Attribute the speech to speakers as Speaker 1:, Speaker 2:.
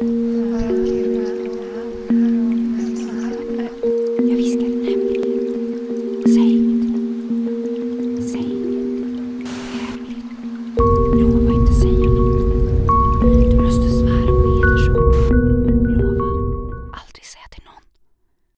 Speaker 1: you